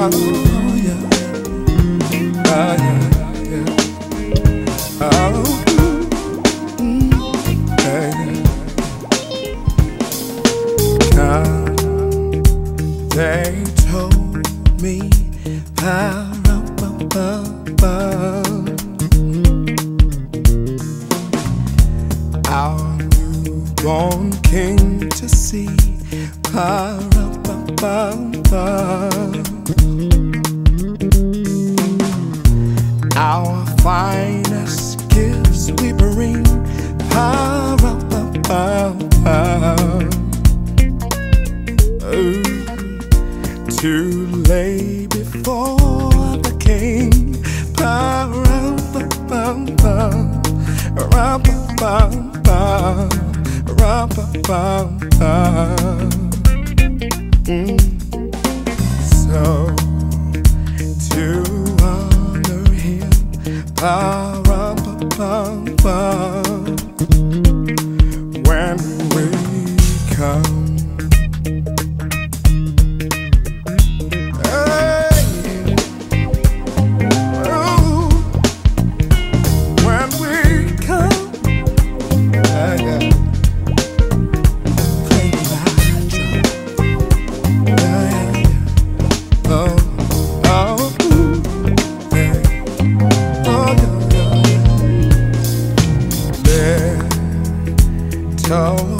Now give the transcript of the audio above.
They told me, pa Our newborn king to see, pa Our finest gifts we bring, pa oh, to lay before the king. Mm. So to honor him, Oh,